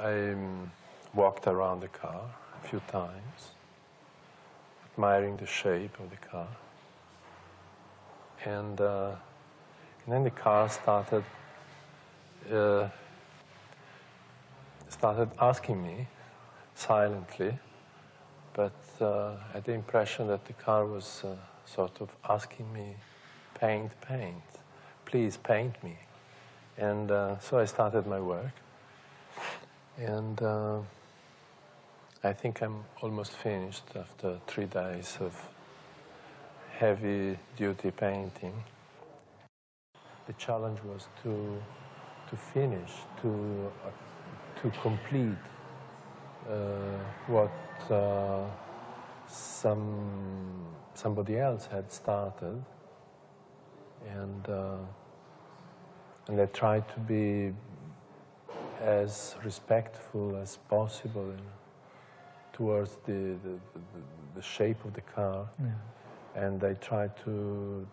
I um, walked around the car a few times, admiring the shape of the car. And, uh, and then the car started uh, started asking me silently, but uh, I had the impression that the car was uh, sort of asking me, paint, paint, please paint me. And uh, so I started my work. And uh, I think I'm almost finished after three days of heavy duty painting. The challenge was to, to finish, to, uh, to complete uh, what uh, some, somebody else had started. And, uh, and I tried to be as respectful as possible you know, towards the, the, the, the, shape of the car. Yeah. And I try to,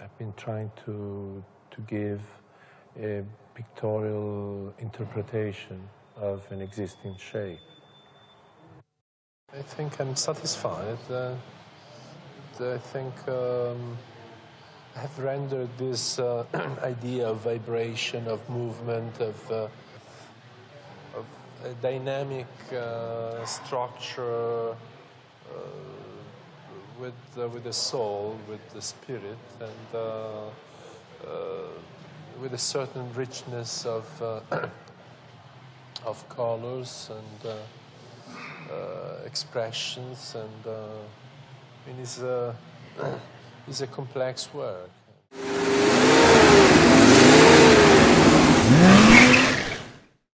I've been trying to, to give a pictorial interpretation of an existing shape. I think I'm satisfied. Uh, I think um, I have rendered this uh, idea of vibration, of movement, of uh, of a dynamic uh, structure uh, with uh, with the soul, with the spirit, and uh, uh, with a certain richness of uh, of colors and expressions, and I mean, it's a it's a complex work.